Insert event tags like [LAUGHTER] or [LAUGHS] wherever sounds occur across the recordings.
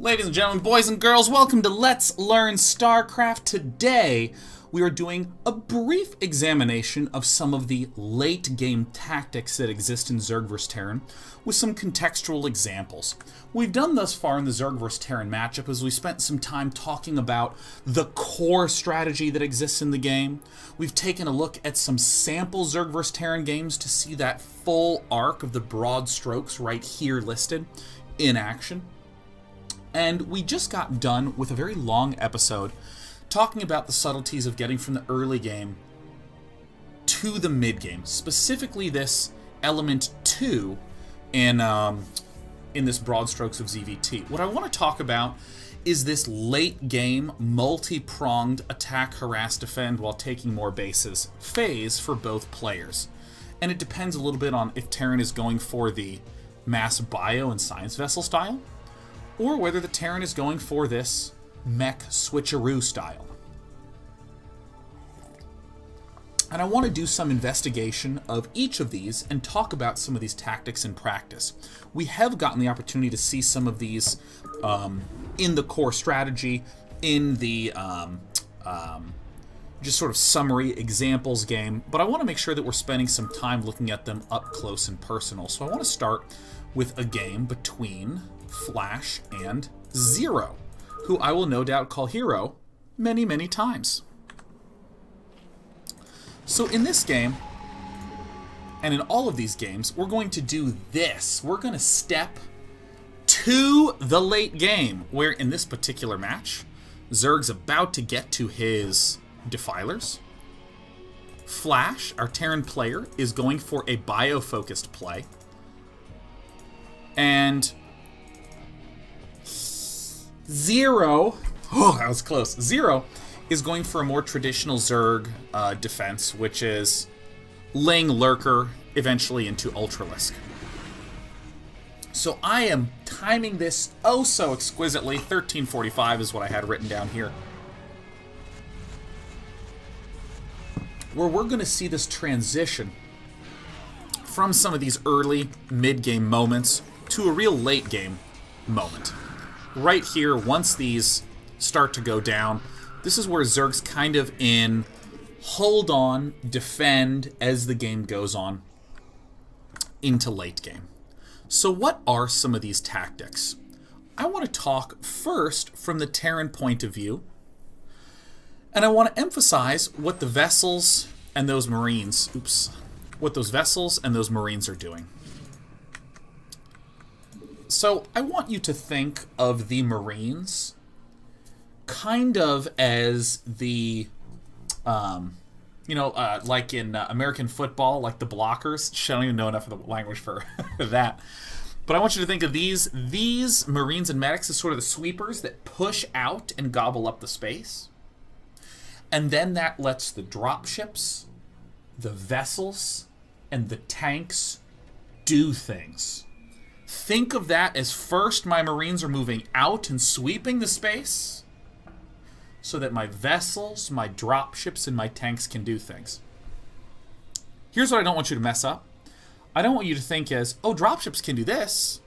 Ladies and gentlemen, boys and girls, welcome to Let's Learn StarCraft. Today, we are doing a brief examination of some of the late game tactics that exist in Zerg vs. Terran with some contextual examples. We've done thus far in the Zerg vs. Terran matchup as we spent some time talking about the core strategy that exists in the game. We've taken a look at some sample Zerg vs. Terran games to see that full arc of the broad strokes right here listed in action. And we just got done with a very long episode talking about the subtleties of getting from the early game to the mid game, specifically this element 2 in, um, in this broad strokes of ZVT. What I want to talk about is this late game multi pronged attack, harass, defend while taking more bases phase for both players. And it depends a little bit on if Terran is going for the mass bio and science vessel style or whether the Terran is going for this mech switcheroo style. And I want to do some investigation of each of these and talk about some of these tactics in practice. We have gotten the opportunity to see some of these um, in the core strategy, in the um, um, just sort of summary examples game, but I want to make sure that we're spending some time looking at them up close and personal. So I want to start with a game between Flash, and Zero, who I will no doubt call Hero many, many times. So in this game, and in all of these games, we're going to do this. We're going to step to the late game, where in this particular match, Zerg's about to get to his Defilers. Flash, our Terran player, is going for a bio-focused play. And Zero, oh, [GASPS] that was close. Zero is going for a more traditional Zerg uh, defense, which is laying Lurker eventually into Ultralisk. So I am timing this oh so exquisitely. 1345 is what I had written down here. Where we're going to see this transition from some of these early mid-game moments to a real late-game moment right here, once these start to go down, this is where Zerg's kind of in hold on, defend as the game goes on into late game. So what are some of these tactics? I want to talk first from the Terran point of view, and I want to emphasize what the vessels and those marines, oops, what those vessels and those marines are doing. So I want you to think of the Marines kind of as the, um, you know, uh, like in uh, American football, like the blockers. I don't even know enough of the language for [LAUGHS] that. But I want you to think of these these Marines and medics as sort of the sweepers that push out and gobble up the space. And then that lets the dropships, the vessels, and the tanks do things. Think of that as first my Marines are moving out and sweeping the space so that my vessels, my dropships, and my tanks can do things. Here's what I don't want you to mess up. I don't want you to think as, oh, dropships can do this,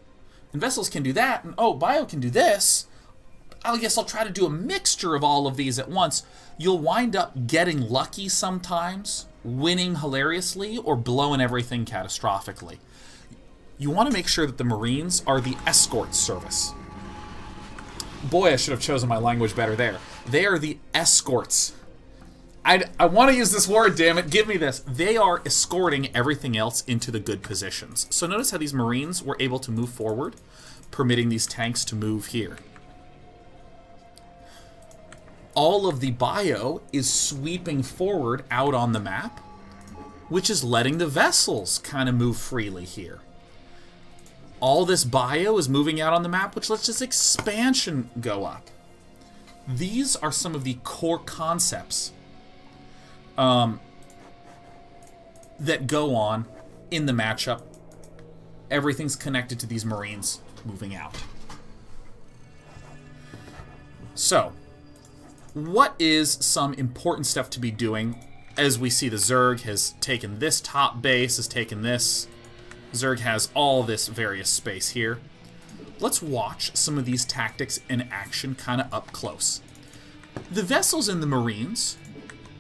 and vessels can do that, and oh, bio can do this. I guess I'll try to do a mixture of all of these at once. You'll wind up getting lucky sometimes, winning hilariously, or blowing everything catastrophically you want to make sure that the Marines are the escort service. Boy, I should have chosen my language better there. They are the escorts. I, I want to use this word, damn it. Give me this. They are escorting everything else into the good positions. So notice how these Marines were able to move forward, permitting these tanks to move here. All of the bio is sweeping forward out on the map, which is letting the vessels kind of move freely here all this bio is moving out on the map, which lets this expansion go up. These are some of the core concepts um, that go on in the matchup. Everything's connected to these Marines moving out. So, what is some important stuff to be doing as we see the Zerg has taken this top base, has taken this Zerg has all this various space here. let's watch some of these tactics in action kind of up close. The vessels and the Marines,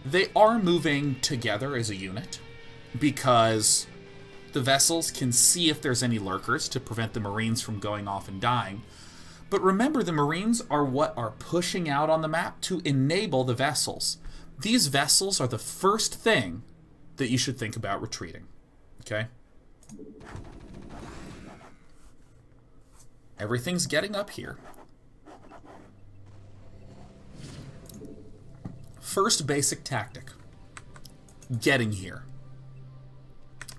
they are moving together as a unit because the vessels can see if there's any lurkers to prevent the Marines from going off and dying. But remember, the Marines are what are pushing out on the map to enable the vessels. These vessels are the first thing that you should think about retreating. Okay? Everything's getting up here. First basic tactic. Getting here.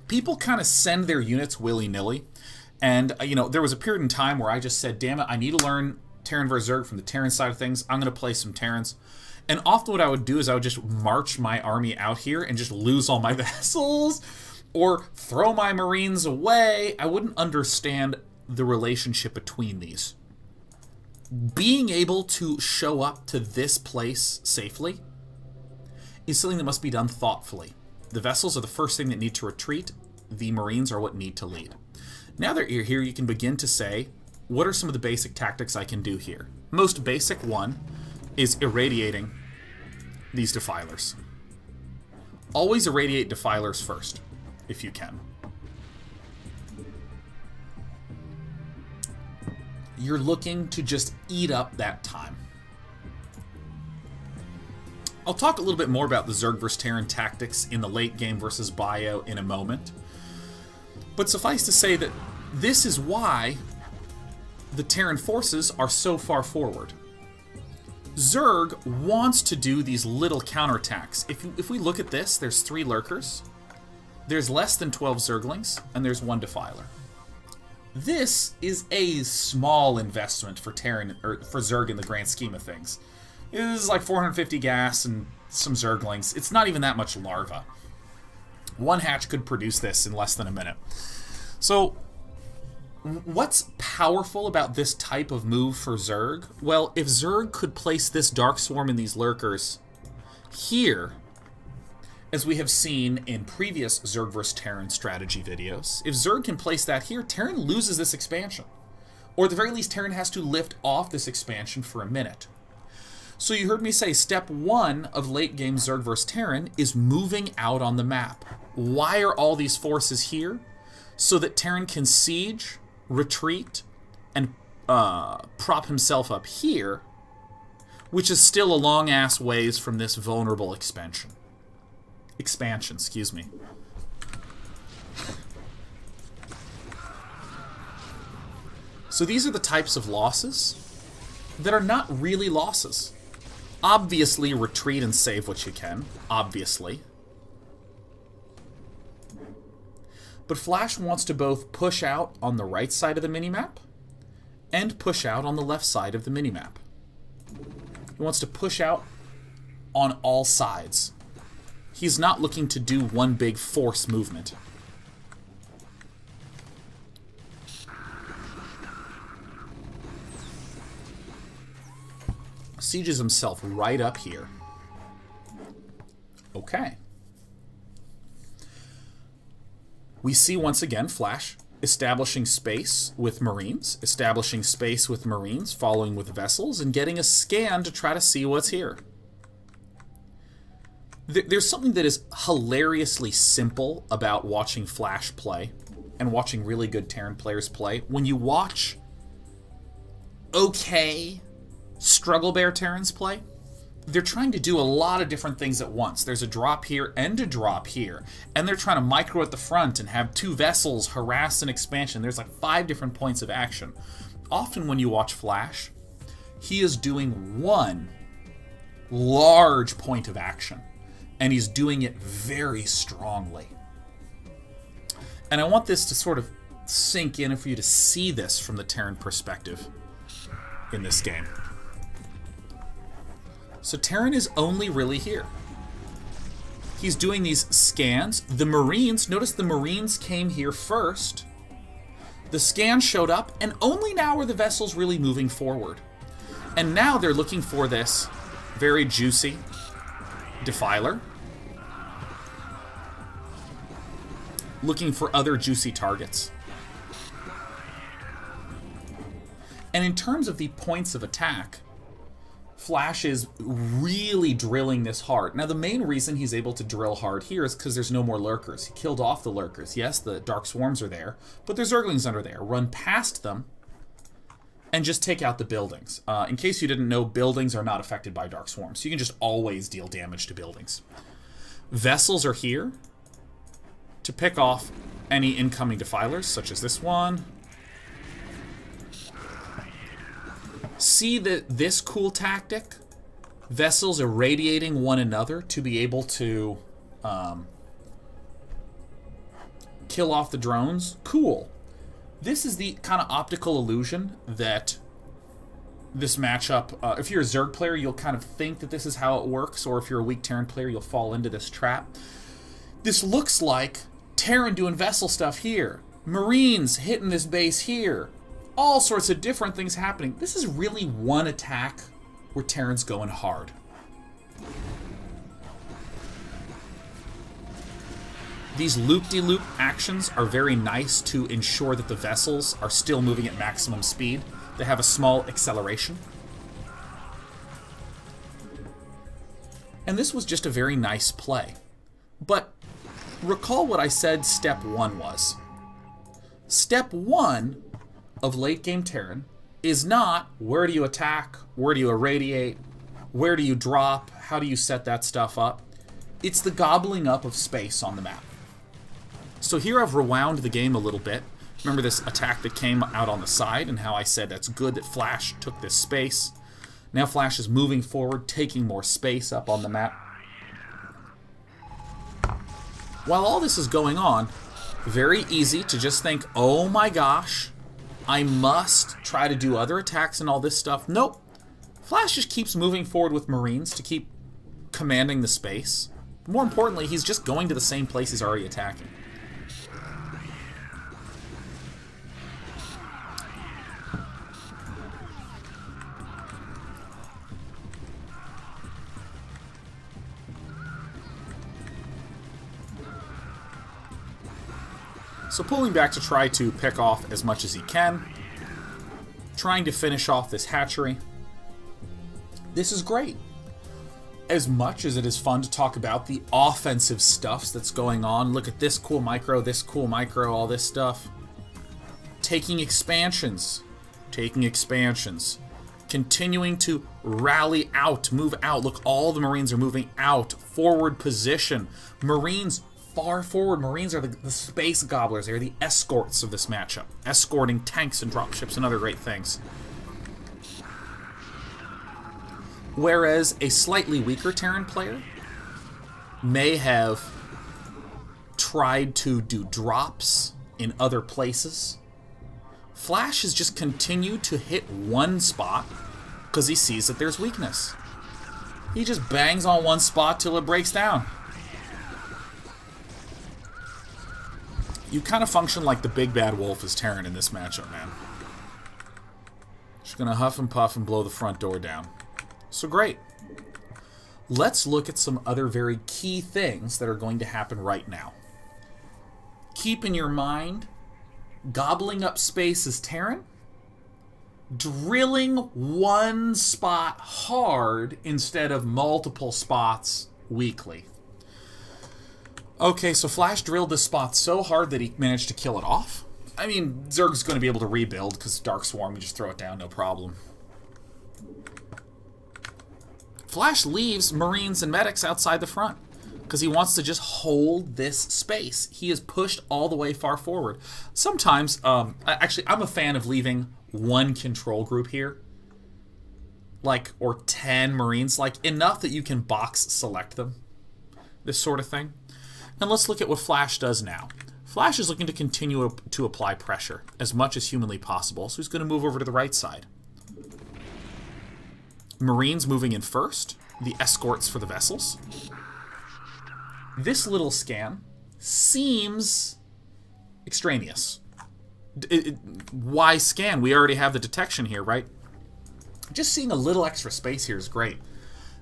People kind of send their units willy-nilly. And, uh, you know, there was a period in time where I just said, damn it, I need to learn Terran. Zerg from the Terran side of things. I'm going to play some Terrans. And often what I would do is I would just march my army out here and just lose all my [LAUGHS] vessels or throw my marines away. I wouldn't understand the relationship between these. Being able to show up to this place safely is something that must be done thoughtfully. The vessels are the first thing that need to retreat. The marines are what need to lead. Now that you're here, you can begin to say, what are some of the basic tactics I can do here? Most basic one is irradiating these defilers. Always irradiate defilers first, if you can. You're looking to just eat up that time. I'll talk a little bit more about the Zerg vs. Terran tactics in the late game versus bio in a moment. But suffice to say that this is why the Terran forces are so far forward. Zerg wants to do these little counterattacks. If, if we look at this, there's three Lurkers, there's less than 12 Zerglings, and there's one Defiler. This is a small investment for Terran or for Zerg in the grand scheme of things. This is like 450 gas and some Zerglings. It's not even that much larva. One hatch could produce this in less than a minute. So What's powerful about this type of move for Zerg? Well, if Zerg could place this Dark Swarm and these Lurkers here, as we have seen in previous Zerg vs. Terran strategy videos, if Zerg can place that here, Terran loses this expansion. Or at the very least, Terran has to lift off this expansion for a minute. So you heard me say step one of late game Zerg vs. Terran is moving out on the map. Why are all these forces here? So that Terran can siege retreat and uh, prop himself up here, which is still a long ass ways from this vulnerable expansion. Expansion, excuse me. So these are the types of losses that are not really losses. Obviously, retreat and save what you can. Obviously. But Flash wants to both push out on the right side of the minimap and push out on the left side of the minimap. He wants to push out on all sides. He's not looking to do one big force movement. Sieges himself right up here. Okay. we see once again Flash establishing space with Marines, establishing space with Marines, following with vessels, and getting a scan to try to see what's here. There's something that is hilariously simple about watching Flash play and watching really good Terran players play. When you watch okay Struggle Bear Terrans play, they're trying to do a lot of different things at once. There's a drop here and a drop here. And they're trying to micro at the front and have two vessels harass an expansion. There's like five different points of action. Often when you watch Flash, he is doing one large point of action. And he's doing it very strongly. And I want this to sort of sink in for you to see this from the Terran perspective in this game. So Terran is only really here. He's doing these scans. The Marines, notice the Marines came here first. The scan showed up, and only now are the vessels really moving forward. And now they're looking for this very juicy Defiler. Looking for other juicy targets. And in terms of the points of attack, Flash is really drilling this hard. Now, the main reason he's able to drill hard here is because there's no more lurkers. He killed off the lurkers. Yes, the Dark Swarms are there, but there's Zerglings under there. Run past them and just take out the buildings. Uh, in case you didn't know, buildings are not affected by Dark Swarm, so you can just always deal damage to buildings. Vessels are here to pick off any incoming defilers, such as this one, see that this cool tactic? Vessels irradiating one another to be able to um, kill off the drones? Cool. This is the kind of optical illusion that this matchup, uh, if you're a Zerg player, you'll kind of think that this is how it works, or if you're a weak Terran player, you'll fall into this trap. This looks like Terran doing vessel stuff here, Marines hitting this base here, all sorts of different things happening. This is really one attack where Terran's going hard. These loop-de-loop -loop actions are very nice to ensure that the vessels are still moving at maximum speed. They have a small acceleration. And this was just a very nice play. But recall what I said step one was. Step one of late game Terran is not where do you attack, where do you irradiate, where do you drop, how do you set that stuff up. It's the gobbling up of space on the map. So here I've rewound the game a little bit. Remember this attack that came out on the side and how I said that's good that Flash took this space. Now Flash is moving forward, taking more space up on the map. While all this is going on, very easy to just think, oh my gosh, I must try to do other attacks and all this stuff. Nope. Flash just keeps moving forward with Marines to keep commanding the space. More importantly, he's just going to the same place he's already attacking. So pulling back to try to pick off as much as he can. Trying to finish off this hatchery. This is great. As much as it is fun to talk about the offensive stuffs that's going on, look at this cool micro, this cool micro, all this stuff. Taking expansions. Taking expansions. Continuing to rally out, move out. Look, all the Marines are moving out. Forward position. Marines far forward. Marines are the, the, space gobblers. They're the escorts of this matchup, escorting tanks and dropships and other great things. Whereas a slightly weaker Terran player may have tried to do drops in other places. Flash has just continued to hit one spot because he sees that there's weakness. He just bangs on one spot till it breaks down. You kind of function like the big bad wolf is Terran in this matchup, man. She's going to huff and puff and blow the front door down. So great. Let's look at some other very key things that are going to happen right now. Keep in your mind, gobbling up space is Terran. Drilling one spot hard instead of multiple spots weakly. Okay, so Flash drilled this spot so hard that he managed to kill it off. I mean, Zerg's going to be able to rebuild because Dark Swarm, you just throw it down, no problem. Flash leaves Marines and Medics outside the front because he wants to just hold this space. He is pushed all the way far forward. Sometimes, um, actually, I'm a fan of leaving one control group here. Like, or 10 Marines, like enough that you can box select them. This sort of thing. And let's look at what Flash does now. Flash is looking to continue to apply pressure as much as humanly possible, so he's going to move over to the right side. Marines moving in first, the escorts for the vessels. This little scan seems extraneous. It, it, why scan? We already have the detection here, right? Just seeing a little extra space here is great.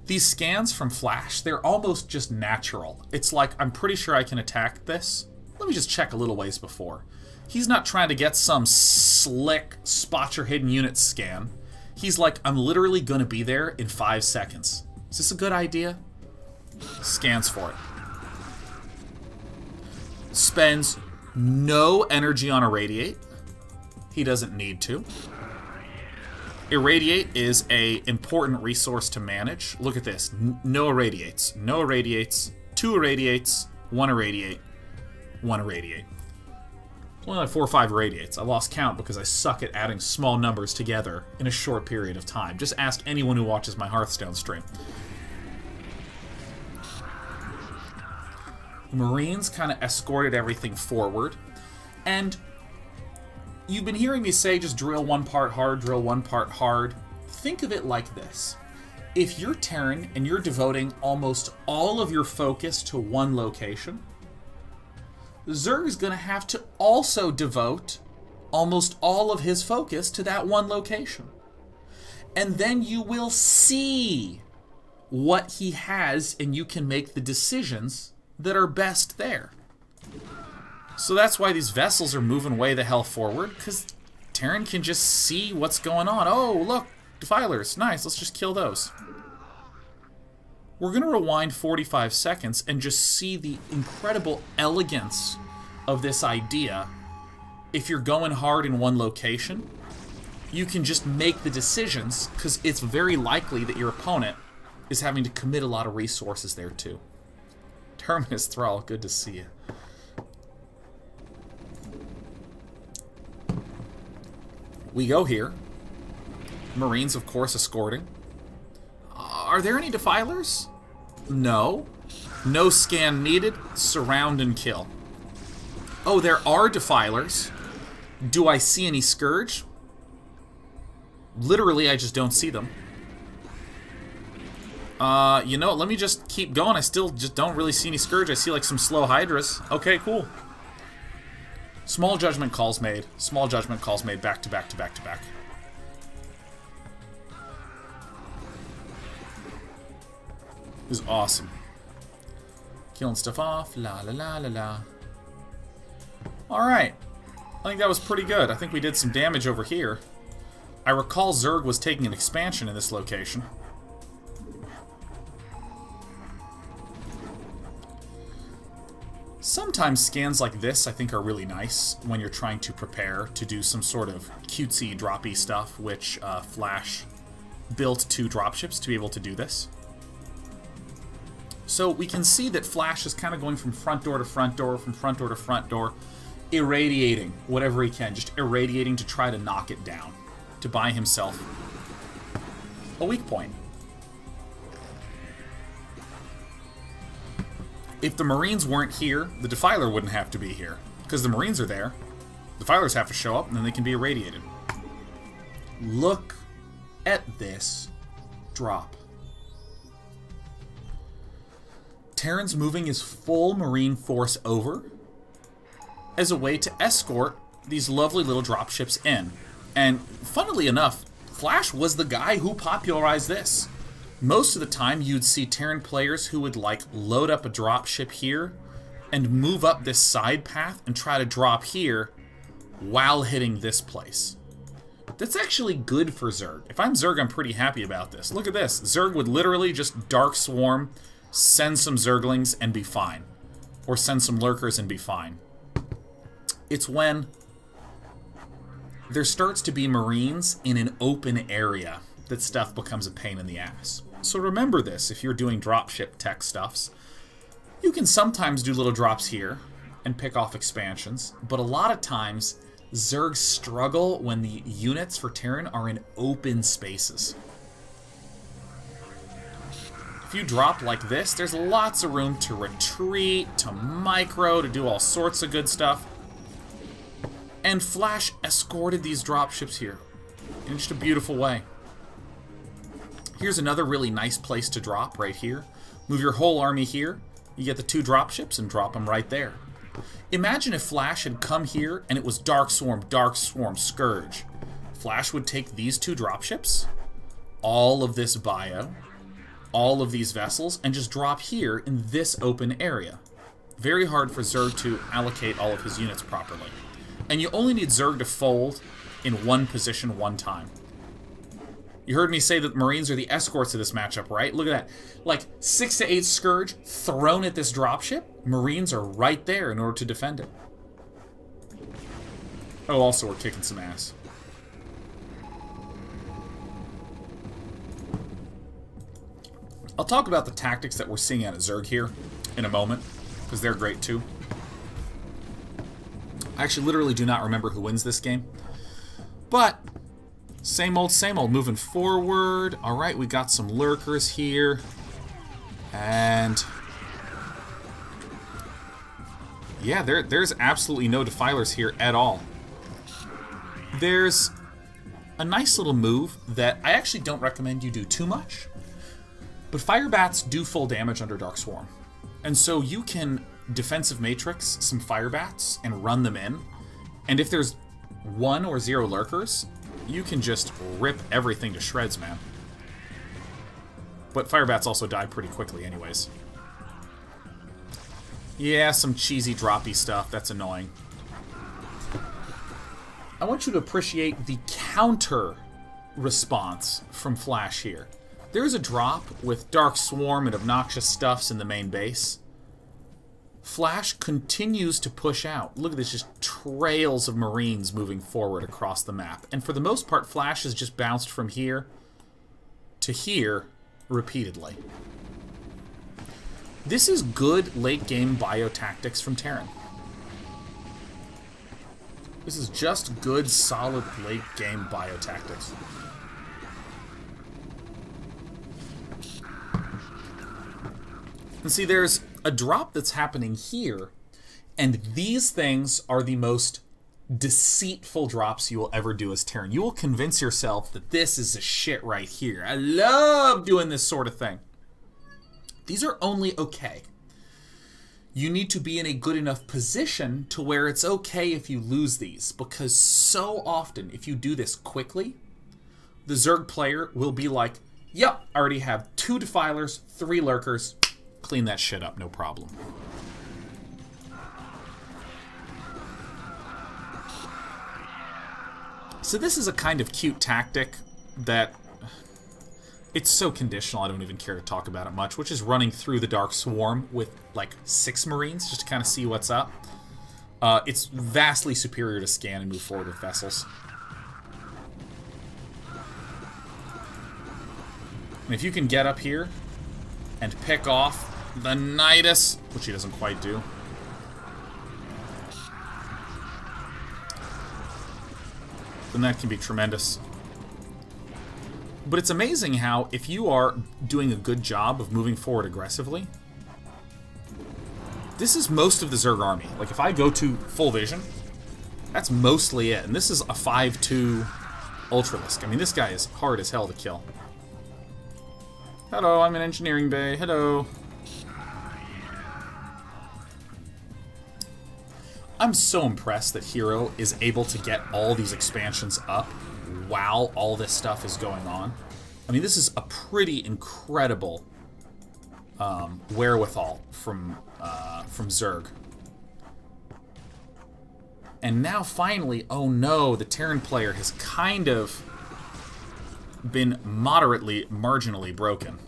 These scans from Flash, they're almost just natural. It's like, I'm pretty sure I can attack this. Let me just check a little ways before. He's not trying to get some slick spot your hidden unit scan. He's like, I'm literally to be there in five seconds. Is this a good idea? Scans for it. Spends no energy on Irradiate. He doesn't need to. Irradiate is a important resource to manage. Look at this. No irradiates. No irradiates. Two irradiates. One irradiate. One irradiate. Only like four or five irradiates. I lost count because I suck at adding small numbers together in a short period of time. Just ask anyone who watches my Hearthstone stream. The Marines kind of escorted everything forward. And you've been hearing me say just drill one part hard, drill one part hard. Think of it like this. If you're Terran and you're devoting almost all of your focus to one location, Zerg is going to have to also devote almost all of his focus to that one location. And then you will see what he has and you can make the decisions that are best there. So that's why these vessels are moving way the hell forward, because Terran can just see what's going on. Oh, look, defilers. Nice, let's just kill those. We're going to rewind 45 seconds and just see the incredible elegance of this idea. If you're going hard in one location, you can just make the decisions, because it's very likely that your opponent is having to commit a lot of resources there too. Terminus Thrall, good to see you. We go here. Marines, of course, escorting. Are there any defilers? No. No scan needed. Surround and kill. Oh, there are defilers. Do I see any Scourge? Literally, I just don't see them. Uh, you know, let me just keep going. I still just don't really see any Scourge. I see like some slow Hydras. Okay, cool. Small judgment calls made. Small judgment calls made back to back to back to back. It was awesome. Killing stuff off. La la la la la. Alright. I think that was pretty good. I think we did some damage over here. I recall Zerg was taking an expansion in this location. Sometimes scans like this I think are really nice when you're trying to prepare to do some sort of cutesy droppy stuff, which uh, Flash built two dropships to be able to do this. So we can see that Flash is kind of going from front door to front door, from front door to front door, irradiating whatever he can, just irradiating to try to knock it down, to buy himself a weak point. If the Marines weren't here, the Defiler wouldn't have to be here. Because the Marines are there. The Defilers have to show up, and then they can be irradiated. Look at this drop. Terran's moving his full Marine force over as a way to escort these lovely little dropships in. And funnily enough, Flash was the guy who popularized this. Most of the time, you'd see Terran players who would like load up a dropship here and move up this side path and try to drop here while hitting this place. That's actually good for Zerg. If I'm Zerg, I'm pretty happy about this. Look at this. Zerg would literally just Dark Swarm, send some Zerglings, and be fine. Or send some Lurkers and be fine. It's when there starts to be Marines in an open area that stuff becomes a pain in the ass. So remember this if you're doing dropship tech stuffs. You can sometimes do little drops here and pick off expansions, but a lot of times Zergs struggle when the units for Terran are in open spaces. If you drop like this, there's lots of room to retreat, to micro, to do all sorts of good stuff. And Flash escorted these dropships here in just a beautiful way. Here's another really nice place to drop right here. Move your whole army here. You get the two dropships and drop them right there. Imagine if Flash had come here and it was Dark Swarm, Dark Swarm, Scourge. Flash would take these two dropships, all of this bio, all of these vessels, and just drop here in this open area. Very hard for Zerg to allocate all of his units properly. And you only need Zerg to fold in one position one time. You heard me say that Marines are the escorts of this matchup, right? Look at that. Like, 6 to 8 Scourge thrown at this dropship. Marines are right there in order to defend it. Oh, also, we're kicking some ass. I'll talk about the tactics that we're seeing out of Zerg here in a moment, because they're great too. I actually literally do not remember who wins this game. But, same old, same old. Moving forward. Alright, we got some lurkers here. And... Yeah, there, there's absolutely no defilers here at all. There's a nice little move that I actually don't recommend you do too much. But fire bats do full damage under Dark Swarm. And so you can defensive matrix some fire bats and run them in. And if there's one or zero lurkers, you can just rip everything to shreds, man. But fire bats also die pretty quickly anyways. Yeah, some cheesy droppy stuff. That's annoying. I want you to appreciate the counter response from Flash here. There's a drop with Dark Swarm and obnoxious stuffs in the main base. Flash continues to push out. Look at this, just trails of Marines moving forward across the map. And for the most part, Flash has just bounced from here to here repeatedly. This is good late game biotactics from Terran. This is just good, solid late game biotactics. And see, there's a drop that's happening here, and these things are the most deceitful drops you will ever do as Terran. You will convince yourself that this is a shit right here. I love doing this sort of thing. These are only okay you need to be in a good enough position to where it's okay if you lose these. Because so often, if you do this quickly, the Zerg player will be like, yep, I already have two Defilers, three Lurkers, clean that shit up, no problem. So this is a kind of cute tactic that it's so conditional, I don't even care to talk about it much, which is running through the Dark Swarm with, like, six Marines, just to kind of see what's up. Uh, it's vastly superior to scan and move forward with vessels. And if you can get up here and pick off the Nidus, which he doesn't quite do, then that can be tremendous. But it's amazing how, if you are doing a good job of moving forward aggressively, this is most of the Zerg army. Like, if I go to full vision, that's mostly it. And this is a 5-2 Ultralisk. I mean, this guy is hard as hell to kill. Hello, I'm in engineering bay. Hello. I'm so impressed that Hero is able to get all these expansions up while all this stuff is going on. I mean, this is a pretty incredible um, wherewithal from uh, from Zerg. And now finally, oh no, the Terran player has kind of been moderately, marginally broken.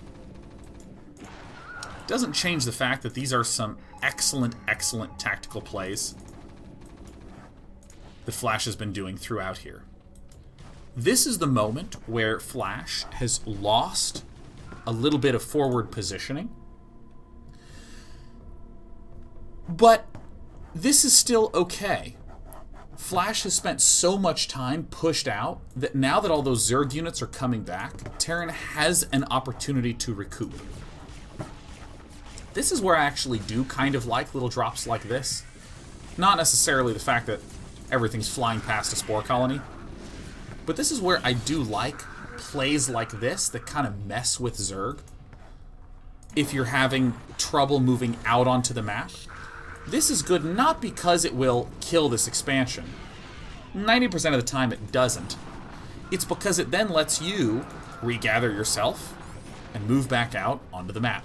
Doesn't change the fact that these are some excellent, excellent tactical plays that Flash has been doing throughout here. This is the moment where Flash has lost a little bit of forward positioning. But this is still okay. Flash has spent so much time pushed out that now that all those Zerg units are coming back, Terran has an opportunity to recoup. This is where I actually do kind of like little drops like this. Not necessarily the fact that everything's flying past a spore colony, but this is where I do like plays like this that kind of mess with Zerg. If you're having trouble moving out onto the map, this is good not because it will kill this expansion. 90% of the time it doesn't. It's because it then lets you regather yourself and move back out onto the map.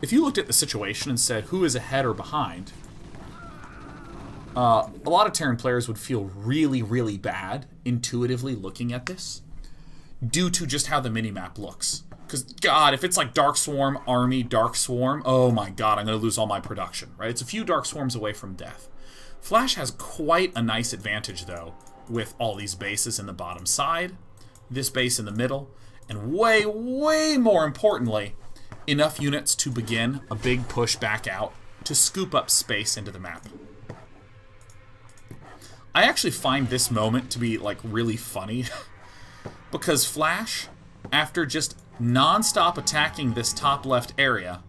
If you looked at the situation and said who is ahead or behind, Uh, a lot of Terran players would feel really, really bad intuitively looking at this due to just how the minimap looks. Because, God, if it's like Dark Swarm, Army, Dark Swarm, oh my god, I'm going to lose all my production, right? It's a few Dark Swarms away from death. Flash has quite a nice advantage, though, with all these bases in the bottom side, this base in the middle, and way, way more importantly, enough units to begin a big push back out to scoop up space into the map. I actually find this moment to be, like, really funny. [LAUGHS] because Flash, after just non-stop attacking this top left area,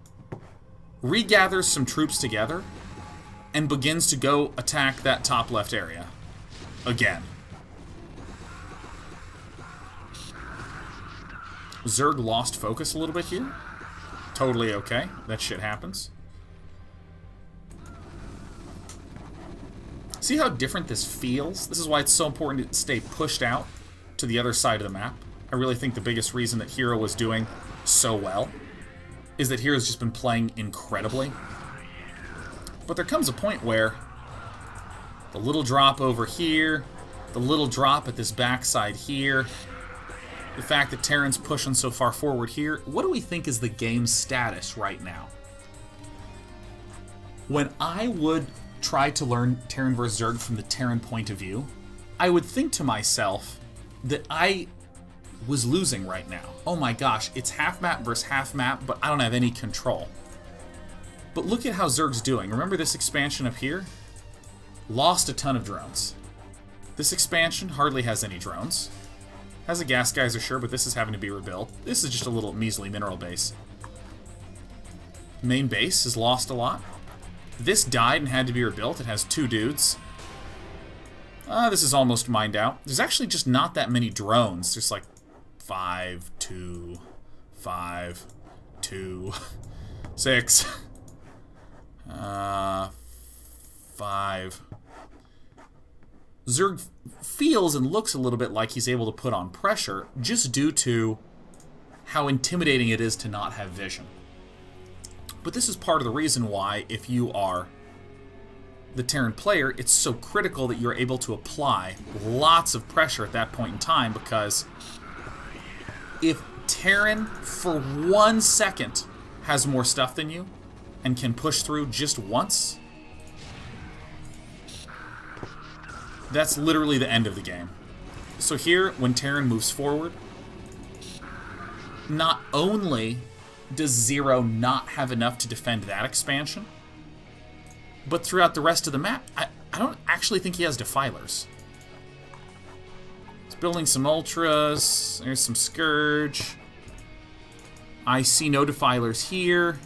regathers some troops together and begins to go attack that top left area. Again. Zerg lost focus a little bit here. Totally okay. That shit happens. See how different this feels? This is why it's so important to stay pushed out to the other side of the map. I really think the biggest reason that Hero was doing so well is that Hero's just been playing incredibly. But there comes a point where the little drop over here, the little drop at this backside here, the fact that Terran's pushing so far forward here, what do we think is the game's status right now? When I would try to learn Terran vs. Zerg from the Terran point of view, I would think to myself that I was losing right now. Oh my gosh, it's half map versus half map, but I don't have any control. But look at how Zerg's doing. Remember this expansion up here? Lost a ton of drones. This expansion hardly has any drones. Has a gas geyser, sure, but this is having to be rebuilt. This is just a little measly mineral base. Main base has lost a lot. This died and had to be rebuilt. It has two dudes. Uh, this is almost mined out. There's actually just not that many drones. Just like five, two, five, two, [LAUGHS] six, [LAUGHS] uh, five. Zerg feels and looks a little bit like he's able to put on pressure just due to how intimidating it is to not have vision. But this is part of the reason why, if you are the Terran player, it's so critical that you're able to apply lots of pressure at that point in time because if Terran, for one second, has more stuff than you and can push through just once, that's literally the end of the game. So here, when Terran moves forward, not only does Zero not have enough to defend that expansion, but throughout the rest of the map, I, I don't actually think he has defilers. He's building some ultras. There's some scourge. I see no defilers here.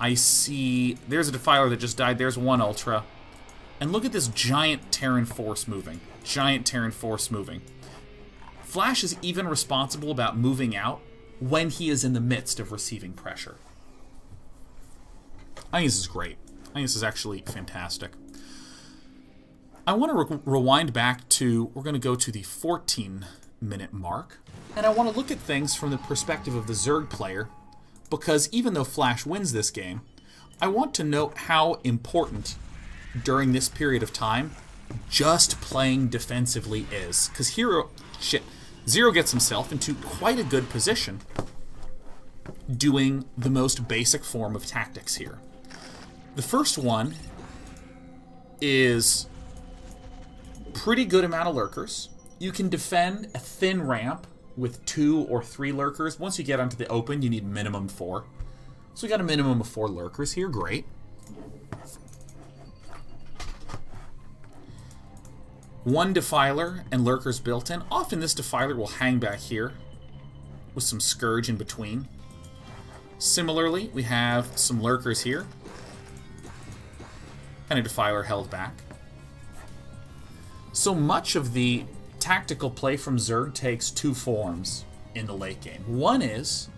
I see... There's a defiler that just died. There's one ultra. And look at this giant Terran force moving. Giant Terran force moving. Flash is even responsible about moving out when he is in the midst of receiving pressure. I think this is great. I think this is actually fantastic. I want to re rewind back to, we're going to go to the 14 minute mark, and I want to look at things from the perspective of the Zerg player, because even though Flash wins this game, I want to note how important during this period of time just playing defensively is. Because Hero, shit, Zero gets himself into quite a good position doing the most basic form of tactics here. The first one is pretty good amount of lurkers. You can defend a thin ramp with two or three lurkers. Once you get onto the open, you need minimum four. So we got a minimum of four lurkers here. Great. One Defiler and Lurkers built in. Often this Defiler will hang back here with some Scourge in between. Similarly, we have some Lurkers here. And a Defiler held back. So much of the tactical play from Zerg takes two forms in the late game. One is,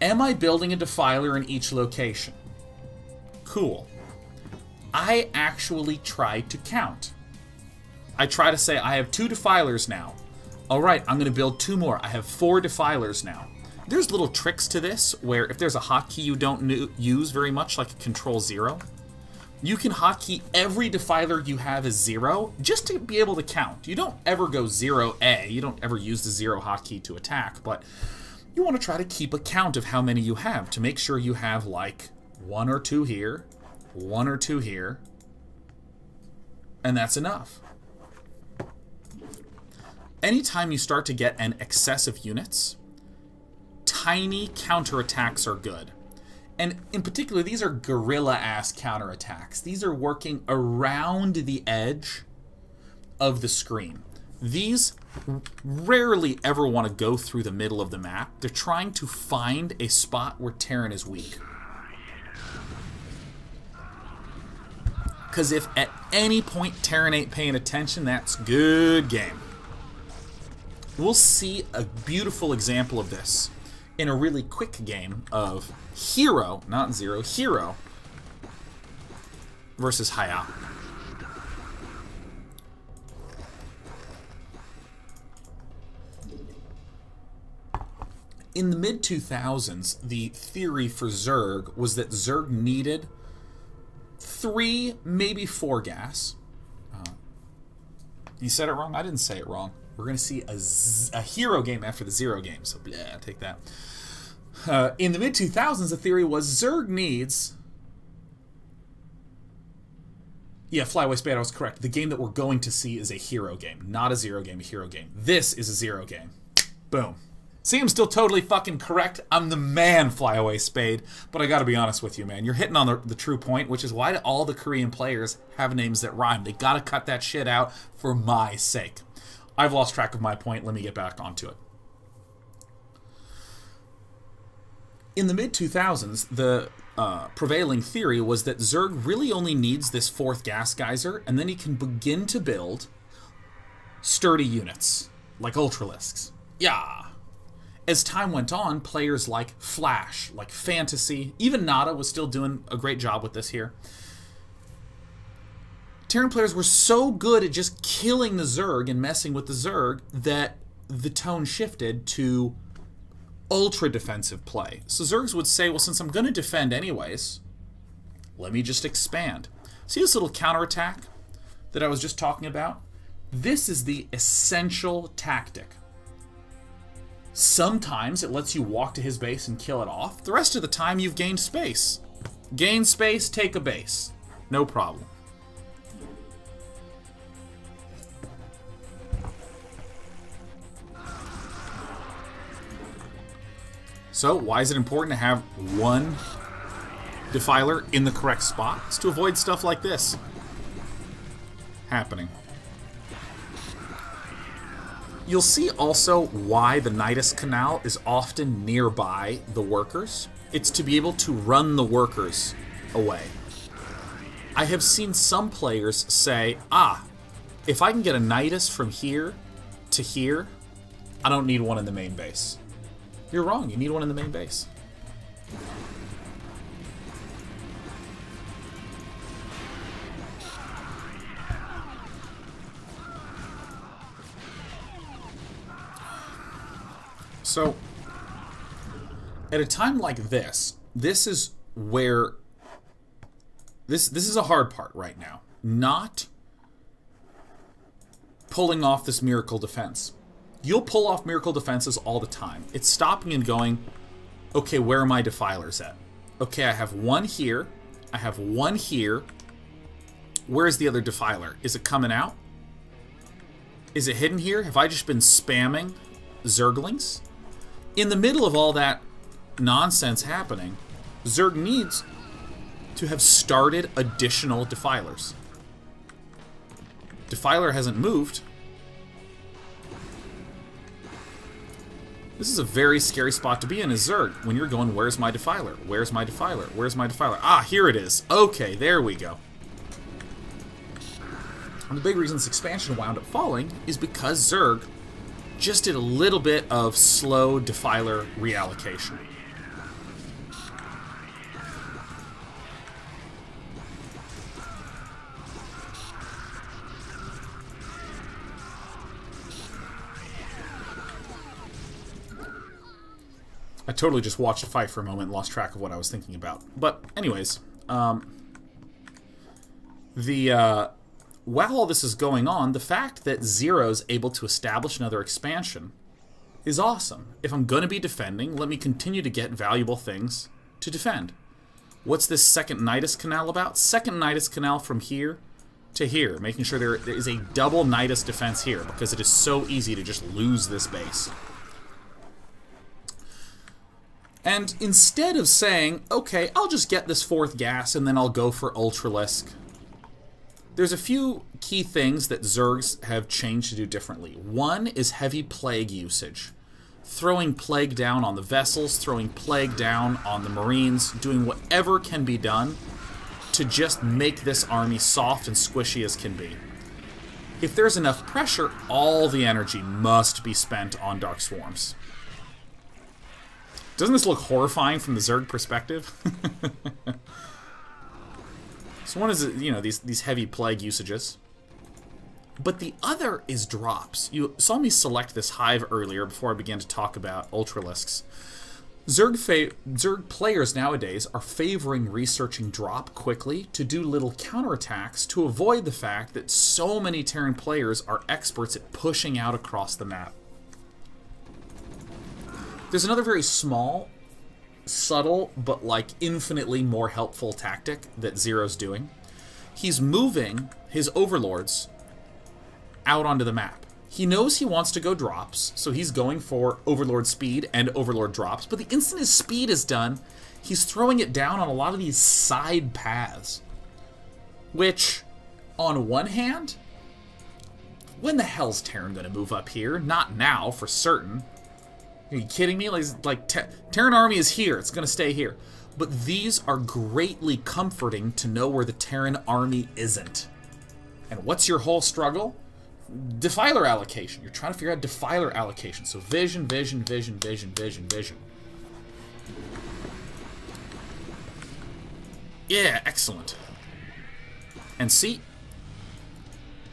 am I building a Defiler in each location? Cool. I actually tried to count. I try to say, I have two defilers now. All right, I'm going to build two more. I have four defilers now. There's little tricks to this where if there's a hotkey you don't use very much, like control zero, you can hotkey every defiler you have as zero just to be able to count. You don't ever go zero A. You don't ever use the zero hotkey to attack, but you want to try to keep a count of how many you have to make sure you have like one or two here, one or two here, and that's enough. Anytime you start to get an excess of units, tiny counterattacks are good. And in particular, these are guerrilla ass counterattacks. These are working around the edge of the screen. These rarely ever want to go through the middle of the map. They're trying to find a spot where Terran is weak. Because if at any point Terran ain't paying attention, that's good game. We'll see a beautiful example of this in a really quick game of Hero, not Zero, Hero versus Haya. In the mid 2000s, the theory for Zerg was that Zerg needed three, maybe four gas. Uh, you said it wrong? I didn't say it wrong. We're going to see a, a hero game after the zero game, so yeah, take that. Uh, in the mid 2000s, the theory was Zerg needs. Yeah, Flyaway Spade, I was correct. The game that we're going to see is a hero game, not a zero game, a hero game. This is a zero game. Boom. See, I'm still totally fucking correct. I'm the man, Flyaway Spade. But I gotta be honest with you, man. You're hitting on the, the true point, which is why do all the Korean players have names that rhyme? They gotta cut that shit out for my sake. I've lost track of my point. Let me get back onto it. in the mid 2000s, the uh, prevailing theory was that Zerg really only needs this fourth gas geyser, and then he can begin to build sturdy units, like Ultralisks. Yeah. As time went on, players like Flash, like Fantasy, even Nada was still doing a great job with this here. Terran players were so good at just killing the Zerg and messing with the Zerg that the tone shifted to ultra defensive play. So Zergs would say, well, since I'm going to defend anyways, let me just expand. See this little counterattack that I was just talking about? This is the essential tactic. Sometimes it lets you walk to his base and kill it off. The rest of the time you've gained space. Gain space, take a base. No problem. So why is it important to have one defiler in the correct spot? It's to avoid stuff like this happening. You'll see also why the Nydus Canal is often nearby the workers. It's to be able to run the workers away. I have seen some players say, ah, if I can get a Nydus from here to here, I don't need one in the main base. You're wrong. You need one in the main base. So, at a time like this, this is where this this is a hard part right now. Not pulling off this miracle defense you'll pull off miracle defenses all the time. It's stopping and going, okay, where are my defilers at? Okay, I have one here. I have one here. Where's the other defiler? Is it coming out? Is it hidden here? Have I just been spamming Zerglings? In the middle of all that nonsense happening, Zerg needs to have started additional defilers. Defiler hasn't moved, This is a very scary spot to be in as Zerg, when you're going, where's my Defiler? Where's my Defiler? Where's my Defiler? Ah, here it is. Okay, there we go. And the big reason this expansion wound up falling is because Zerg just did a little bit of slow Defiler reallocation. I totally just watched fight for a moment and lost track of what I was thinking about. But anyways, um, the uh, while all this is going on, the fact that Zero's able to establish another expansion is awesome. If I'm going to be defending, let me continue to get valuable things to defend. What's this second Nydus Canal about? Second Nydus Canal from here to here, making sure there, there is a double Nydus defense here, because it is so easy to just lose this base. And instead of saying, okay, I'll just get this fourth gas and then I'll go for Ultralisk, there's a few key things that Zergs have changed to do differently. One is heavy plague usage. Throwing plague down on the vessels, throwing plague down on the marines, doing whatever can be done to just make this army soft and squishy as can be. If there's enough pressure, all the energy must be spent on Dark Swarms. Doesn't this look horrifying from the Zerg perspective? [LAUGHS] so one is, you know, these, these heavy plague usages. But the other is drops. You saw me select this hive earlier before I began to talk about Ultralisks. Zerg, Zerg players nowadays are favoring researching drop quickly to do little counterattacks to avoid the fact that so many Terran players are experts at pushing out across the map. There's another very small, subtle, but like infinitely more helpful tactic that Zero's doing. He's moving his overlords out onto the map. He knows he wants to go drops, so he's going for Overlord speed and Overlord drops, but the instant his speed is done, he's throwing it down on a lot of these side paths. Which, on one hand, when the hell's Terran gonna move up here? Not now, for certain. Are you kidding me? Like, like Terran army is here. It's going to stay here. But these are greatly comforting to know where the Terran army isn't. And what's your whole struggle? Defiler allocation. You're trying to figure out defiler allocation. So vision, vision, vision, vision, vision, vision. Yeah, excellent. And see,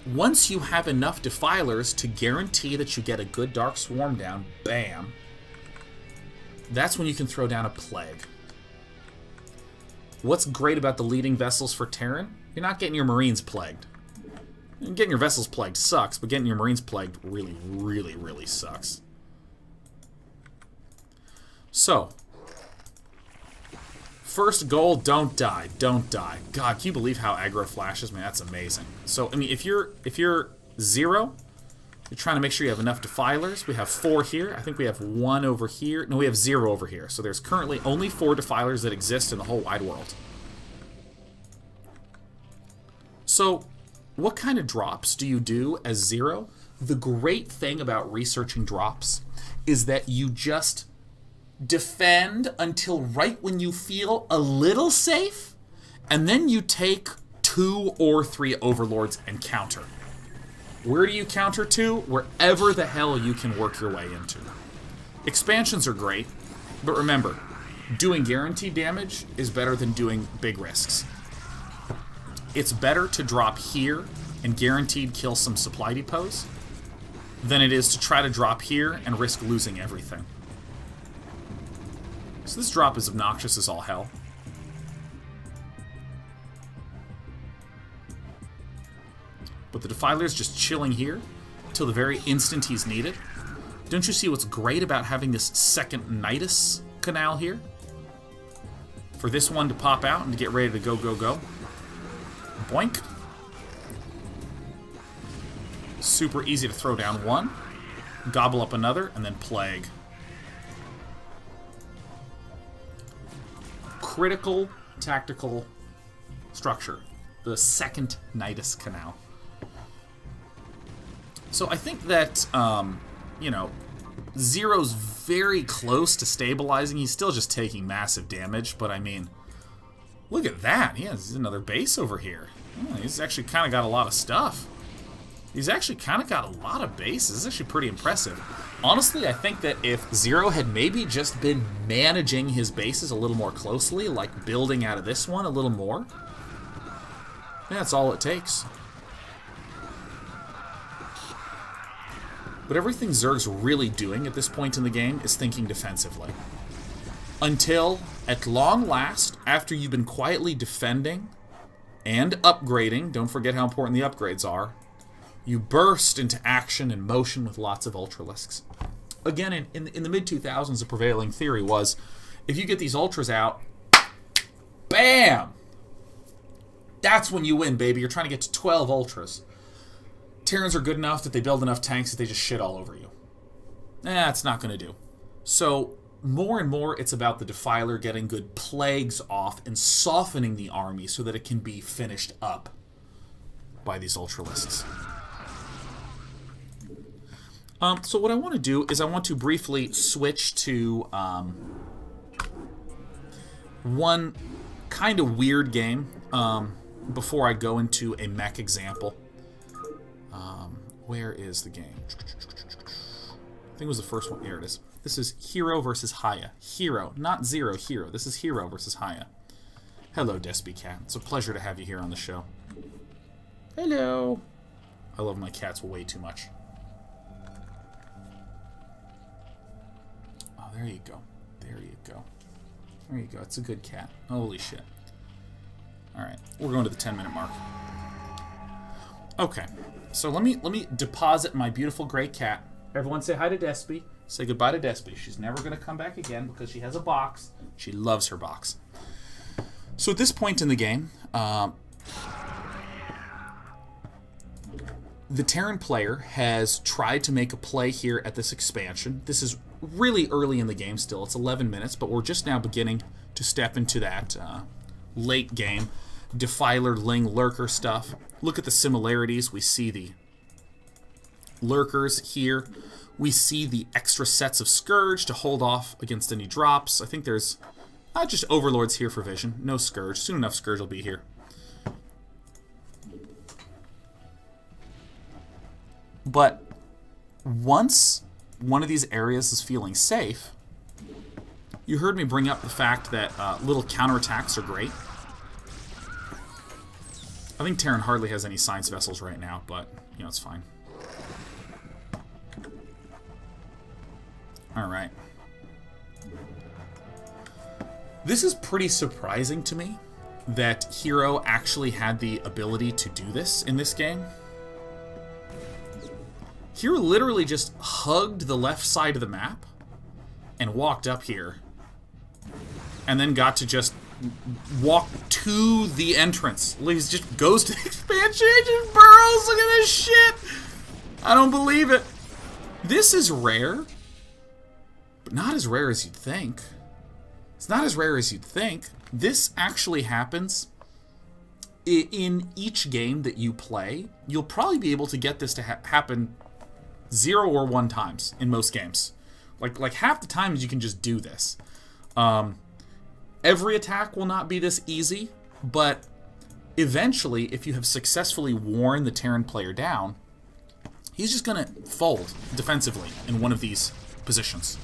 once you have enough defilers to guarantee that you get a good Dark Swarm down, bam, that's when you can throw down a Plague. What's great about the leading vessels for Terran? You're not getting your Marines plagued. Getting your vessels plagued sucks, but getting your Marines plagued really, really, really sucks. So, first goal, don't die, don't die. God, can you believe how aggro flashes? Man, that's amazing. So, I mean, if you're if you're zero, you're trying to make sure you have enough defilers. We have four here. I think we have one over here. No, we have zero over here. So there's currently only four defilers that exist in the whole wide world. So what kind of drops do you do as zero? The great thing about researching drops is that you just defend until right when you feel a little safe, and then you take two or three overlords and counter. Where do you counter to? Wherever the hell you can work your way into. Expansions are great, but remember, doing guaranteed damage is better than doing big risks. It's better to drop here and guaranteed kill some supply depots than it is to try to drop here and risk losing everything. So this drop is obnoxious as all hell. But the Defiler's just chilling here till the very instant he's needed. Don't you see what's great about having this second Nydus canal here? For this one to pop out and to get ready to go, go, go. Boink. Super easy to throw down one, gobble up another, and then Plague. Critical tactical structure. The second Nydus Canal. So I think that, um, you know, Zero's very close to stabilizing. He's still just taking massive damage, but I mean, look at that. He has another base over here. Yeah, he's actually kind of got a lot of stuff. He's actually kind of got a lot of bases. Is actually pretty impressive. Honestly, I think that if Zero had maybe just been managing his bases a little more closely, like building out of this one a little more, that's all it takes. But everything Zerg's really doing at this point in the game is thinking defensively. Until, at long last, after you've been quietly defending and upgrading, don't forget how important the upgrades are, you burst into action and motion with lots of Ultralisks. Again, in, in, in the mid 2000s, the prevailing theory was if you get these Ultras out, bam! That's when you win, baby. You're trying to get to 12 Ultras. Terrans are good enough that they build enough tanks that they just shit all over you. It's not going to do. So, more and more, it's about the Defiler getting good plagues off and softening the army so that it can be finished up by these Ultralisks. Um, so what I want to do is I want to briefly switch to um, one kind of weird game um, before I go into a mech example. Um, where is the game? I think it was the first one. Here it is. This is Hero versus Haya. Hero, not Zero, Hero. This is Hero versus Haya. Hello, Despy Cat. It's a pleasure to have you here on the show. Hello. I love my cats way too much. Oh, there you go. There you go. There you go. It's a good cat. Holy shit. Alright, we're going to the 10 minute mark. Okay, so let me let me deposit my beautiful gray cat. Everyone say hi to Despy. Say goodbye to Despy. She's never going to come back again because she has a box. She loves her box. So at this point in the game, um, the Terran player has tried to make a play here at this expansion. This is really early in the game still. It's 11 minutes, but we're just now beginning to step into that uh, late game Defiler, Ling, Lurker stuff. Look at the similarities. We see the Lurkers here. We see the extra sets of Scourge to hold off against any drops. I think there's uh, just Overlords here for vision. No Scourge. Soon enough Scourge will be here. But once one of these areas is feeling safe, you heard me bring up the fact that uh, little counterattacks are great. I think Terran hardly has any science vessels right now, but, you know, it's fine. Alright. This is pretty surprising to me that Hero actually had the ability to do this in this game. Hero literally just hugged the left side of the map and walked up here. And then got to just walk to the entrance. He just goes to the [LAUGHS] expansion just burrows. Look at this shit. I don't believe it. This is rare, but not as rare as you'd think. It's not as rare as you'd think. This actually happens in each game that you play. You'll probably be able to get this to ha happen zero or one times in most games. Like like half the times you can just do this. Um, every attack will not be this easy, but eventually, if you have successfully worn the Terran player down, he's just going to fold defensively in one of these positions.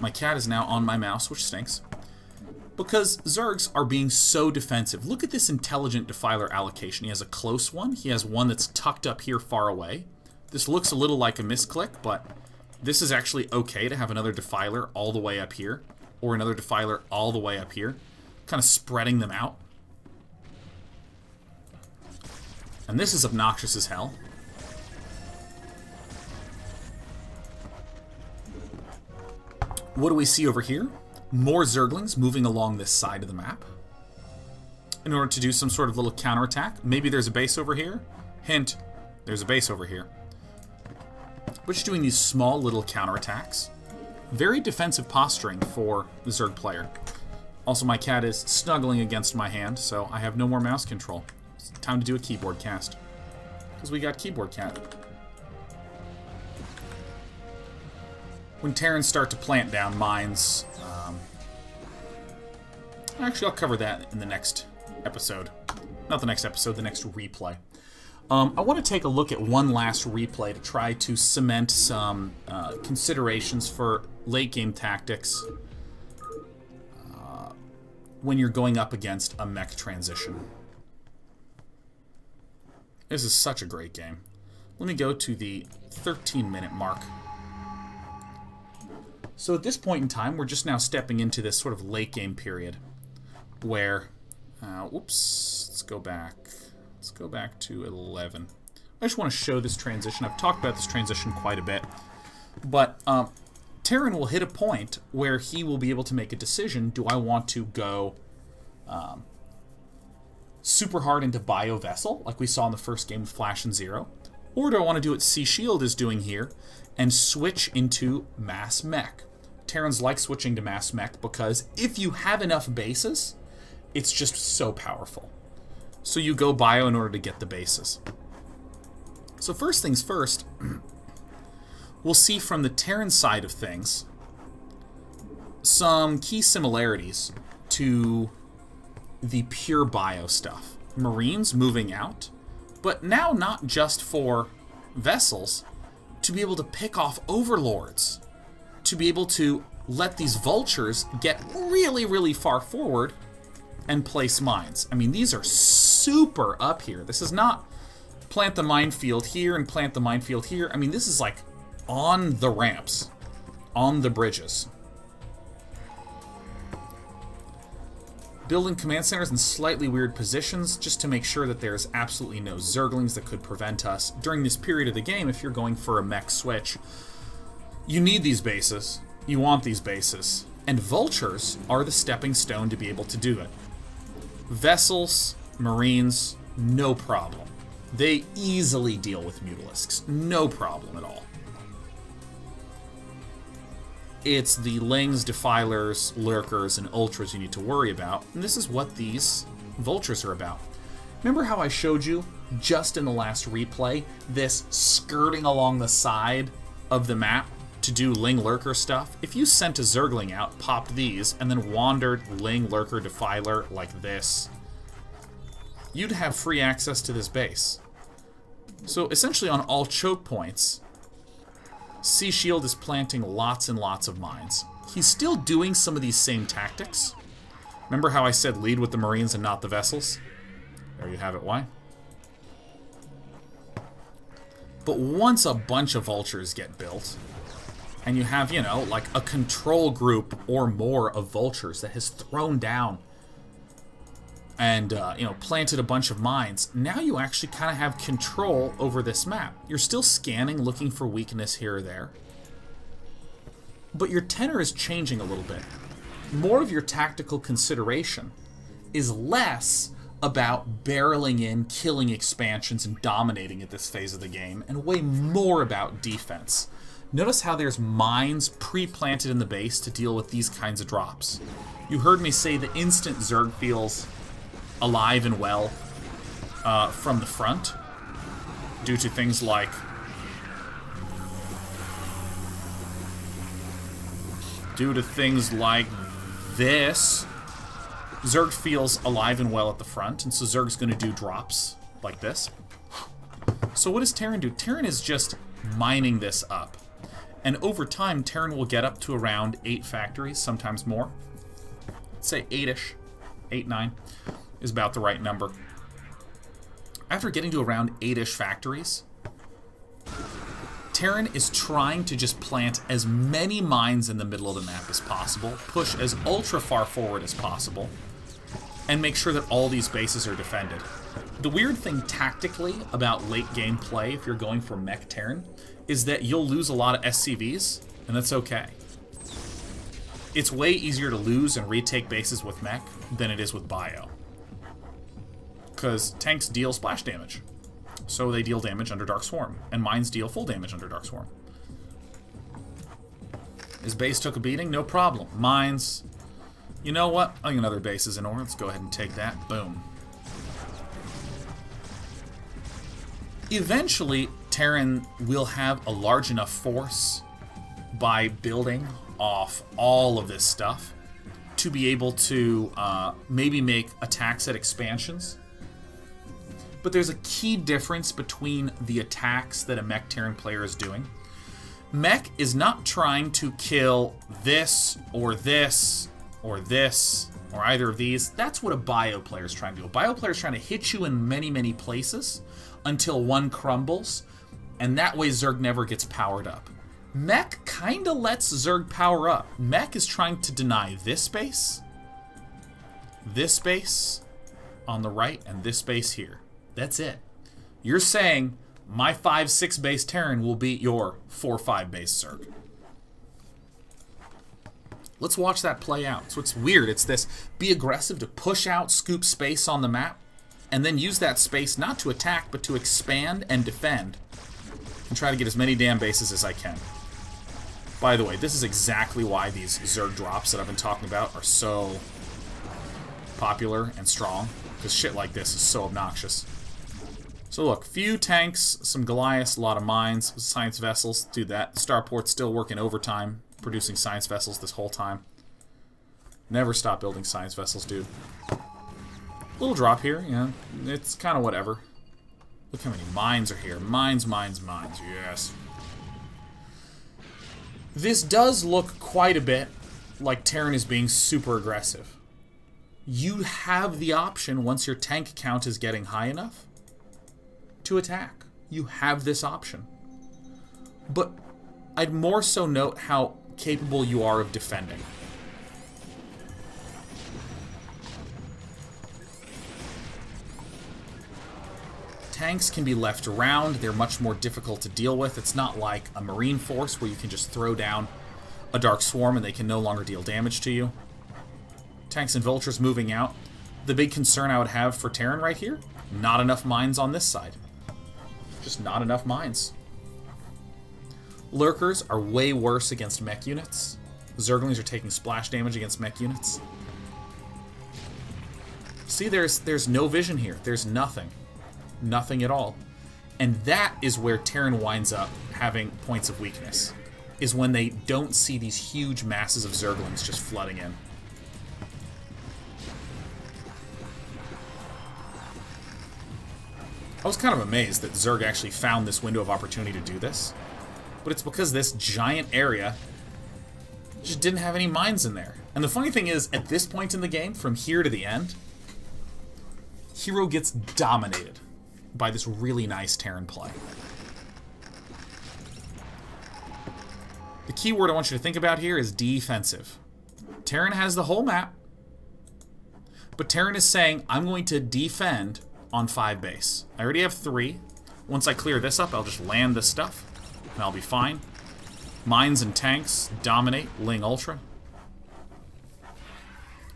My cat is now on my mouse, which stinks. Because Zergs are being so defensive. Look at this intelligent Defiler allocation. He has a close one. He has one that's tucked up here far away. This looks a little like a misclick, but this is actually okay to have another Defiler all the way up here or another defiler all the way up here, kind of spreading them out. And this is obnoxious as hell. What do we see over here? More Zerglings moving along this side of the map in order to do some sort of little counterattack. Maybe there's a base over here. Hint, there's a base over here. But just doing these small little counterattacks. Very defensive posturing for the Zerg player. Also, my cat is snuggling against my hand, so I have no more mouse control. It's time to do a keyboard cast. Because we got keyboard cat. When Terrans start to plant down mines... Um, actually, I'll cover that in the next episode. Not the next episode, the next replay. Um, I want to take a look at one last replay to try to cement some uh, considerations for late game tactics uh, when you're going up against a mech transition. This is such a great game. Let me go to the 13 minute mark. So at this point in time, we're just now stepping into this sort of late game period where Uh, whoops. Let's go back. Let's go back to 11. I just want to show this transition. I've talked about this transition quite a bit. But um, Terran will hit a point where he will be able to make a decision. Do I want to go um, super hard into Bio Vessel, like we saw in the first game with Flash and Zero? Or do I want to do what Sea Shield is doing here and switch into Mass Mech? Terrans like switching to Mass Mech because if you have enough bases, it's just so powerful. So you go Bio in order to get the bases. So first things first, [CLEARS THROAT] we'll see from the Terran side of things some key similarities to the pure bio stuff. Marines moving out, but now not just for vessels, to be able to pick off overlords, to be able to let these vultures get really, really far forward and place mines. I mean, these are super up here. This is not plant the minefield here and plant the minefield here. I mean, this is like on the ramps, on the bridges. Building command centers in slightly weird positions just to make sure that there's absolutely no Zerglings that could prevent us. During this period of the game, if you're going for a mech switch, you need these bases. You want these bases. And vultures are the stepping stone to be able to do it. Vessels, marines, no problem. They easily deal with mutalisks. No problem at all. It's the Lings, Defilers, Lurkers, and Ultras you need to worry about, and this is what these Vultures are about. Remember how I showed you, just in the last replay, this skirting along the side of the map to do Ling Lurker stuff? If you sent a Zergling out, popped these, and then wandered Ling Lurker Defiler like this, you'd have free access to this base. So essentially on all choke points, Sea Shield is planting lots and lots of mines. He's still doing some of these same tactics. Remember how I said lead with the Marines and not the vessels? There you have it, why? But once a bunch of vultures get built, and you have, you know, like a control group or more of vultures that has thrown down and uh, you know planted a bunch of mines. Now you actually kind of have control over this map. You're still scanning looking for weakness here or there. But your tenor is changing a little bit. More of your tactical consideration is less about barreling in killing expansions and dominating at this phase of the game and way more about defense notice how there's mines pre-planted in the base to deal with these kinds of drops. You heard me say the instant zerg feels alive and well uh, from the front due to things like due to things like this Zerg feels alive and well at the front and so Zerg's gonna do drops like this. So what does Terran do? Terran is just mining this up and over time Terran will get up to around 8 factories, sometimes more. Let's say 8-ish, 8, 9 is about the right number. After getting to around 8-ish factories, Terran is trying to just plant as many mines in the middle of the map as possible, push as ultra far forward as possible, and make sure that all these bases are defended. The weird thing tactically about late game play, if you're going for Mech Terran, is that you'll lose a lot of SCVs, and that's okay. It's way easier to lose and retake bases with Mech than it is with Bio because tanks deal splash damage. So they deal damage under Dark Swarm, and mines deal full damage under Dark Swarm. His base took a beating, no problem. Mines. You know what? I think another base is in order. Let's go ahead and take that. Boom. Eventually, Terran will have a large enough force by building off all of this stuff to be able to uh, maybe make attacks at expansions but there's a key difference between the attacks that a Mech Terran player is doing. Mech is not trying to kill this or this or this or either of these. That's what a bio player is trying to do. A bio player is trying to hit you in many, many places until one crumbles, and that way Zerg never gets powered up. Mech kind of lets Zerg power up. Mech is trying to deny this space, this space, on the right and this base here. That's it. You're saying my 5-6 base Terran will beat your 4-5 base Zerg. Let's watch that play out. So it's weird. It's this be aggressive to push out, scoop space on the map, and then use that space not to attack, but to expand and defend. And try to get as many damn bases as I can. By the way, this is exactly why these Zerg drops that I've been talking about are so popular and strong. Because shit like this is so obnoxious. So look, few tanks, some Goliaths, a lot of mines, science vessels, do that. Starport's still working overtime, producing science vessels this whole time. Never stop building science vessels, dude. Little drop here, yeah. It's kind of whatever. Look how many mines are here. Mines, mines, mines. Yes. This does look quite a bit like Terran is being super aggressive. You have the option, once your tank count is getting high enough, to attack. You have this option. But I'd more so note how capable you are of defending. Tanks can be left around. They're much more difficult to deal with. It's not like a marine force where you can just throw down a dark swarm and they can no longer deal damage to you. Tanks and vultures moving out. The big concern I would have for Terran right here, not enough mines on this side. Just not enough mines. Lurkers are way worse against mech units. Zerglings are taking splash damage against mech units. See, there's there's no vision here. There's nothing nothing at all. And that is where Terran winds up having points of weakness, is when they don't see these huge masses of Zerglings just flooding in. I was kind of amazed that Zerg actually found this window of opportunity to do this. But it's because this giant area just didn't have any mines in there. And the funny thing is, at this point in the game, from here to the end, Hero gets dominated by this really nice Terran play. The key word I want you to think about here is defensive. Terran has the whole map, but Terran is saying, I'm going to defend on 5 base. I already have 3. Once I clear this up, I'll just land this stuff, and I'll be fine. Mines and tanks dominate Ling Ultra.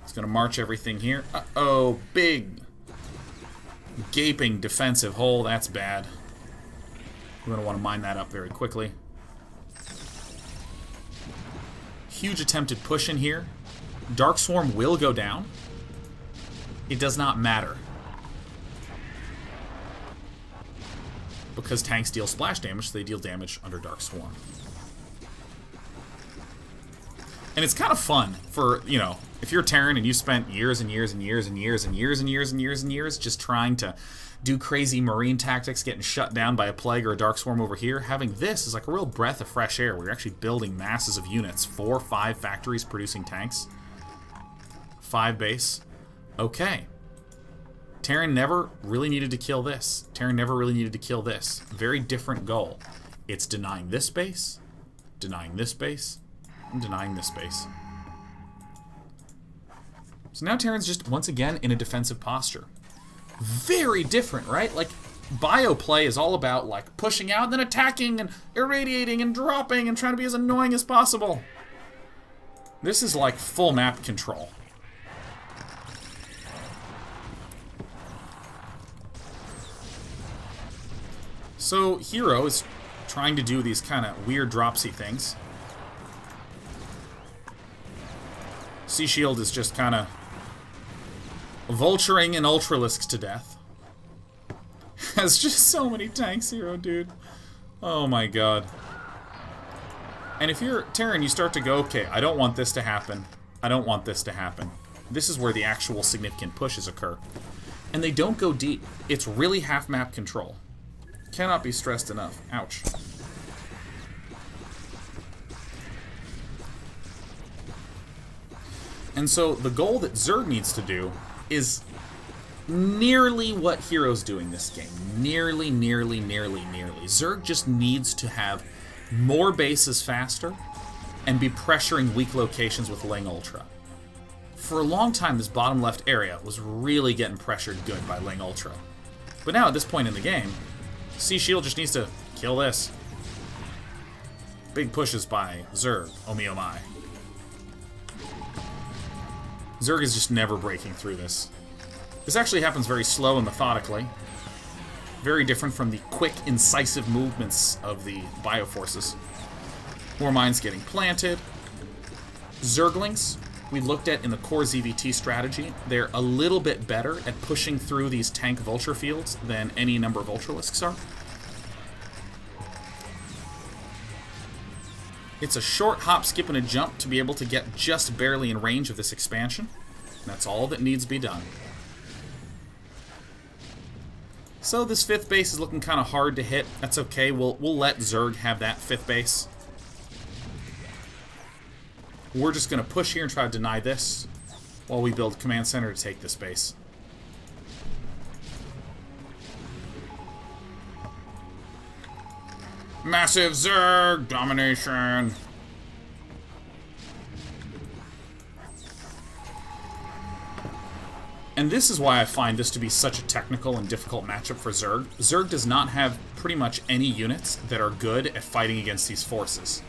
It's going to march everything here. Uh-oh, big gaping defensive hole. That's bad. We're going to want to mine that up very quickly. Huge attempted push in here. Dark Swarm will go down. It does not matter. Because tanks deal splash damage, they deal damage under Dark Swarm. And it's kind of fun for, you know, if you're Terran and you spent years and years and years and years and years and years and years and years just trying to do crazy marine tactics, getting shut down by a plague or a dark swarm over here, having this is like a real breath of fresh air you're actually building masses of units. Four, five factories producing tanks. Five base. Okay. Terran never really needed to kill this. Terran never really needed to kill this. Very different goal. It's denying this base, denying this base, and denying this base. So now Terran's just, once again, in a defensive posture. Very different, right? Like, bio play is all about, like, pushing out and then attacking and irradiating and dropping and trying to be as annoying as possible. This is like full map control. So, Hero is trying to do these kind of weird dropsy things. Sea Shield is just kind of vulturing and Ultralisks to death. [LAUGHS] Has just so many tanks, Hero, oh, dude. Oh my god. And if you're Terran, you start to go, okay, I don't want this to happen. I don't want this to happen. This is where the actual significant pushes occur. And they don't go deep. It's really half-map control. Cannot be stressed enough. Ouch. And so the goal that Zerg needs to do is nearly what Hero's doing this game. Nearly, nearly, nearly, nearly. Zerg just needs to have more bases faster and be pressuring weak locations with Ling Ultra. For a long time, this bottom left area was really getting pressured good by Ling Ultra. But now, at this point in the game, Sea Shield just needs to kill this. Big pushes by Zerg, oh me oh my. Zerg is just never breaking through this. This actually happens very slow and methodically. Very different from the quick, incisive movements of the Bioforces. More mines getting planted. Zerglings, we looked at in the core ZVT strategy. They're a little bit better at pushing through these tank vulture fields than any number of Ultralisks are. It's a short hop, skip, and a jump to be able to get just barely in range of this expansion. That's all that needs to be done. So this fifth base is looking kind of hard to hit. That's okay. We'll, we'll let Zerg have that fifth base. We're just going to push here and try to deny this while we build command center to take this base. Massive Zerg domination. And this is why I find this to be such a technical and difficult matchup for Zerg. Zerg does not have pretty much any units that are good at fighting against these forces.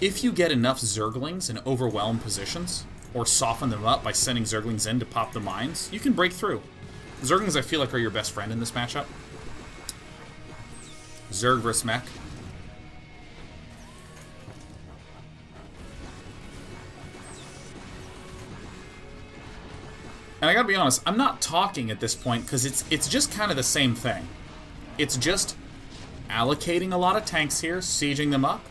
If you get enough Zerglings in overwhelm positions, or soften them up by sending Zerglings in to pop the mines, you can break through. Zerglings, I feel like, are your best friend in this matchup. Zerg vs. Mech. And I gotta be honest, I'm not talking at this point because it's it's just kind of the same thing. It's just allocating a lot of tanks here, sieging them up,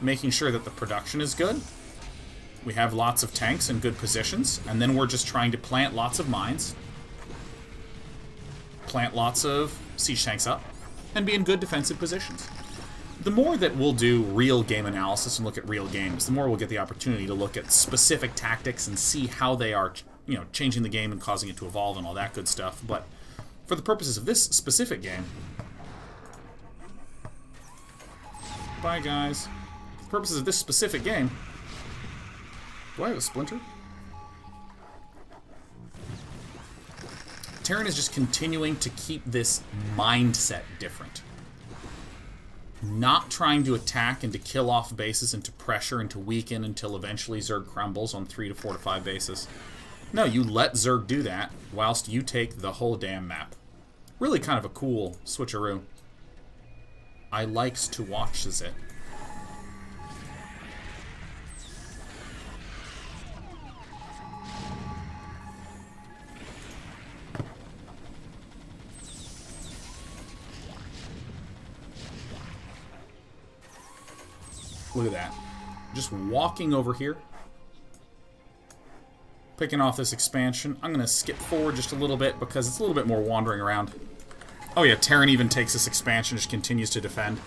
making sure that the production is good. We have lots of tanks in good positions, and then we're just trying to plant lots of mines, plant lots of siege tanks up, and be in good defensive positions. The more that we'll do real game analysis and look at real games, the more we'll get the opportunity to look at specific tactics and see how they are you know, changing the game and causing it to evolve and all that good stuff. But for the purposes of this specific game, bye guys. For the purposes of this specific game, do I have a splinter? Terran is just continuing to keep this mindset different. Not trying to attack and to kill off bases and to pressure and to weaken until eventually Zerg crumbles on 3 to 4 to 5 bases. No, you let Zerg do that, whilst you take the whole damn map. Really kind of a cool switcheroo. I likes to watch it. Look at that. Just walking over here, picking off this expansion. I'm going to skip forward just a little bit because it's a little bit more wandering around. Oh yeah, Terran even takes this expansion, just continues to defend.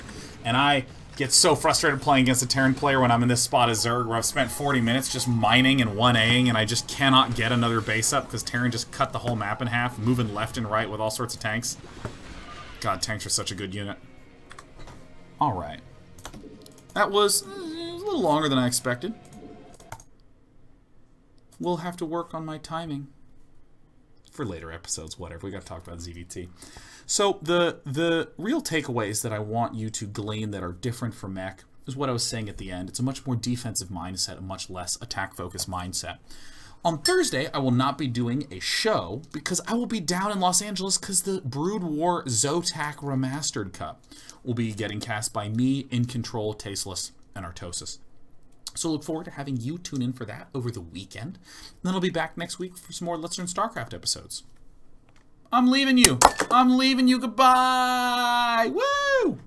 And I get so frustrated playing against a Terran player when I'm in this spot as Zerg where I've spent 40 minutes just mining and 1Aing and I just cannot get another base up because Terran just cut the whole map in half, moving left and right with all sorts of tanks. God, tanks are such a good unit. Alright. That was, was a little longer than I expected we'll have to work on my timing for later episodes, whatever. We got to talk about ZVT. So the the real takeaways that I want you to glean that are different from Mech is what I was saying at the end. It's a much more defensive mindset, a much less attack-focused mindset. On Thursday, I will not be doing a show because I will be down in Los Angeles because the Brood War Zotac Remastered Cup will be getting cast by me, InControl, Tasteless, and Artosis. So look forward to having you tune in for that over the weekend. And then I'll be back next week for some more Let's Learn StarCraft episodes. I'm leaving you. I'm leaving you. Goodbye. Woo!